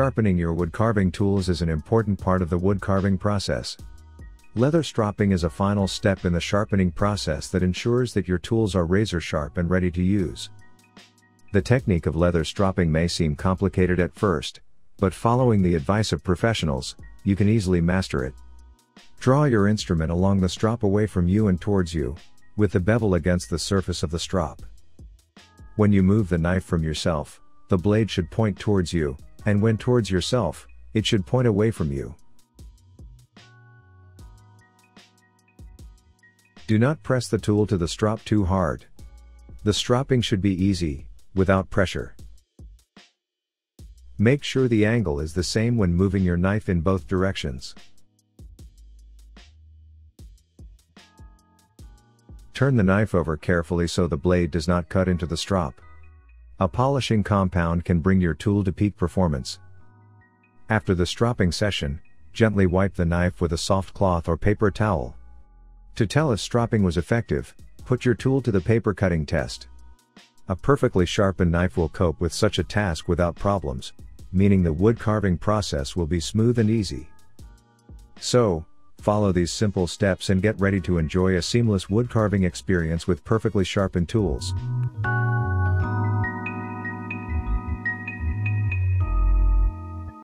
Sharpening your wood carving tools is an important part of the wood carving process. Leather stropping is a final step in the sharpening process that ensures that your tools are razor sharp and ready to use. The technique of leather stropping may seem complicated at first, but following the advice of professionals, you can easily master it. Draw your instrument along the strop away from you and towards you, with the bevel against the surface of the strop. When you move the knife from yourself, the blade should point towards you, and when towards yourself, it should point away from you. Do not press the tool to the strop too hard. The stropping should be easy, without pressure. Make sure the angle is the same when moving your knife in both directions. Turn the knife over carefully so the blade does not cut into the strop. A polishing compound can bring your tool to peak performance. After the stropping session, gently wipe the knife with a soft cloth or paper towel. To tell if stropping was effective, put your tool to the paper cutting test. A perfectly sharpened knife will cope with such a task without problems, meaning the wood carving process will be smooth and easy. So, follow these simple steps and get ready to enjoy a seamless wood carving experience with perfectly sharpened tools.